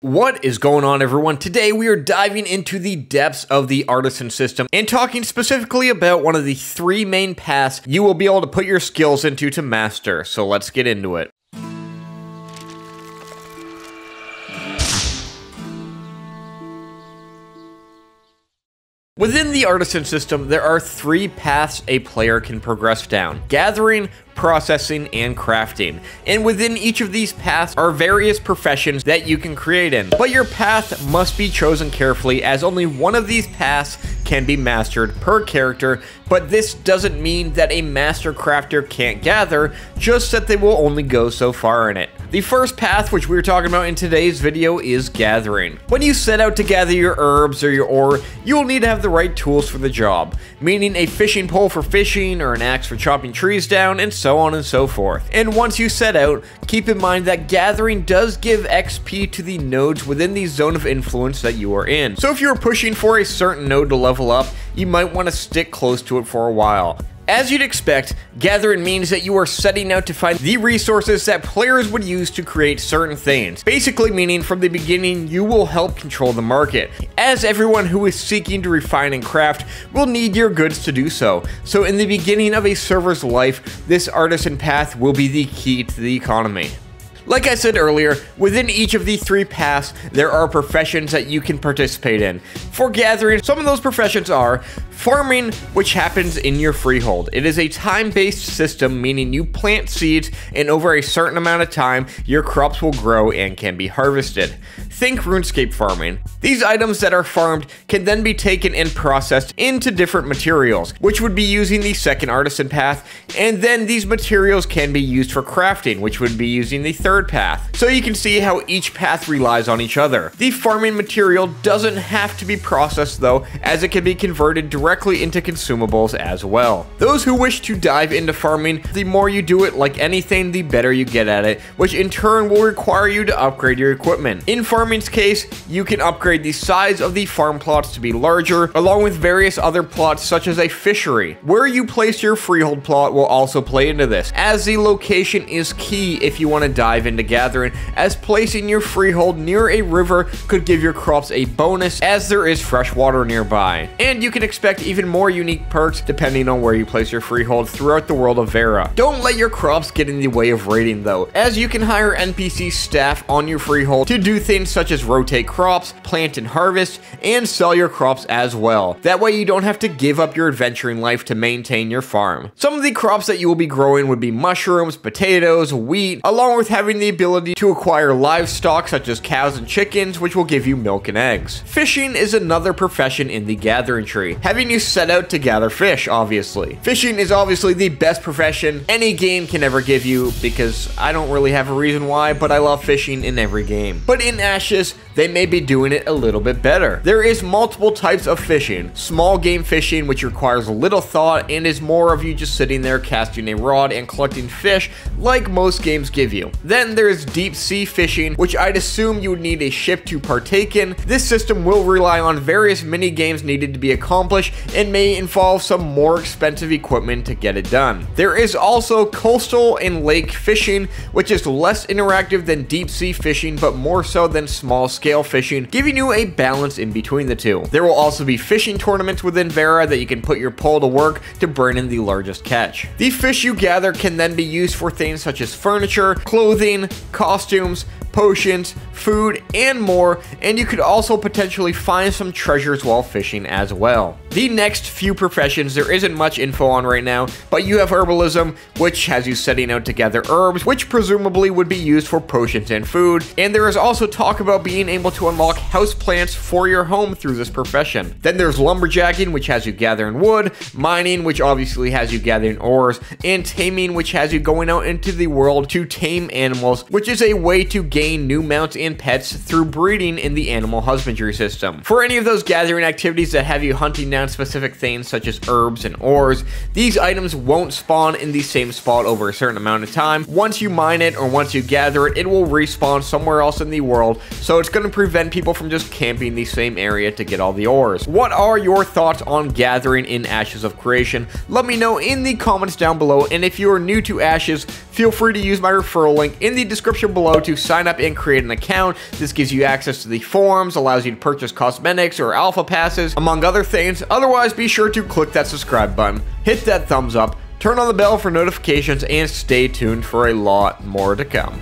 What is going on everyone? Today we are diving into the depths of the artisan system and talking specifically about one of the three main paths you will be able to put your skills into to master. So let's get into it. Within the artisan system, there are three paths a player can progress down. Gathering, processing, and crafting. And within each of these paths are various professions that you can create in. But your path must be chosen carefully as only one of these paths can be mastered per character, but this doesn't mean that a master crafter can't gather, just that they will only go so far in it. The first path which we're talking about in today's video is gathering. When you set out to gather your herbs or your ore, you will need to have the right tools for the job, meaning a fishing pole for fishing or an axe for chopping trees down and so on and so forth. And once you set out, keep in mind that gathering does give XP to the nodes within the zone of influence that you are in. So if you're pushing for a certain node to level up, you might want to stick close to it for a while. As you'd expect, gathering means that you are setting out to find the resources that players would use to create certain things. Basically meaning from the beginning, you will help control the market, as everyone who is seeking to refine and craft will need your goods to do so. So in the beginning of a server's life, this artisan path will be the key to the economy. Like I said earlier, within each of the three paths, there are professions that you can participate in. For gathering, some of those professions are farming, which happens in your freehold. It is a time-based system, meaning you plant seeds, and over a certain amount of time, your crops will grow and can be harvested. Think RuneScape farming. These items that are farmed can then be taken and processed into different materials, which would be using the second artisan path, and then these materials can be used for crafting, which would be using the third path. So you can see how each path relies on each other. The farming material doesn't have to be processed though, as it can be converted directly into consumables as well. Those who wish to dive into farming, the more you do it like anything, the better you get at it, which in turn will require you to upgrade your equipment. In farming farming's case, you can upgrade the size of the farm plots to be larger, along with various other plots such as a fishery. Where you place your freehold plot will also play into this, as the location is key if you want to dive into gathering, as placing your freehold near a river could give your crops a bonus as there is fresh water nearby. And you can expect even more unique perks depending on where you place your freehold throughout the world of Verra. Don't let your crops get in the way of raiding though, as you can hire NPC staff on your freehold to do things such as rotate crops, plant and harvest, and sell your crops as well. That way you don't have to give up your adventuring life to maintain your farm. Some of the crops that you will be growing would be mushrooms, potatoes, wheat, along with having the ability to acquire livestock such as cows and chickens, which will give you milk and eggs. Fishing is another profession in the gathering tree, having you set out to gather fish, obviously. Fishing is obviously the best profession any game can ever give you because I don't really have a reason why, but I love fishing in every game. But in Ash They may be doing it a little bit better. There is multiple types of fishing. Small game fishing, which requires little thought and is more of you just sitting there casting a rod and collecting fish like most games give you. Then there's deep sea fishing, which I'd assume you would need a ship to partake in. This system will rely on various mini games needed to be accomplished and may involve some more expensive equipment to get it done. There is also coastal and lake fishing, which is less interactive than deep sea fishing, but more so than small scale fishing, giving you a balance in between the two. There will also be fishing tournaments within Verra that you can put your pole to work to bring in the largest catch. The fish you gather can then be used for things such as furniture, clothing, costumes, potions, food, and more, and you could also potentially find some treasures while fishing as well. The next few professions there isn't much info on right now, but you have herbalism, which has you setting out to gather herbs, which presumably would be used for potions and food, and there is also talk about being able to unlock house plants for your home through this profession. Then there's lumberjacking, which has you gathering wood, mining, which obviously has you gathering ores, and taming, which has you going out into the world to tame animals, which is a way to gain gain new mounts and pets through breeding in the animal husbandry system. For any of those gathering activities that have you hunting down specific things such as herbs and ores, these items won't spawn in the same spot over a certain amount of time. Once you mine it or once you gather it, it will respawn somewhere else in the world, so it's going to prevent people from just camping the same area to get all the ores. What are your thoughts on gathering in Ashes of Creation? Let me know in the comments down below, and if you are new to Ashes, feel free to use my referral link in the description below to sign up app and create an account. This gives you access to the forums, allows you to purchase cosmetics or alpha passes, among other things. Otherwise, be sure to click that subscribe button, hit that thumbs up, turn on the bell for notifications, and stay tuned for a lot more to come.